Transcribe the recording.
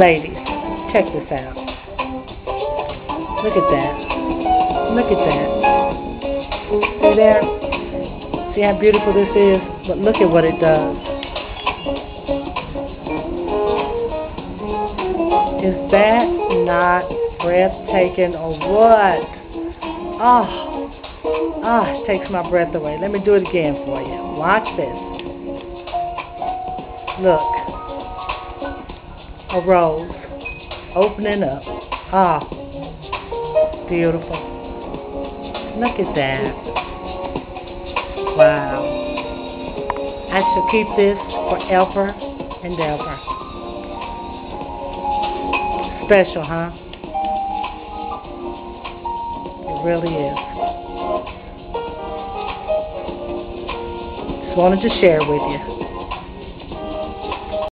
Ladies, check this out. Look at that. Look at that. See there? See how beautiful this is? But look at what it does. Is that not breathtaking or what? Oh, oh, it takes my breath away. Let me do it again for you. Watch this. Look. A rose opening up. Ah, beautiful. Look at that. Wow. I shall keep this forever and ever. Special, huh? It really is. Just wanted to share with you.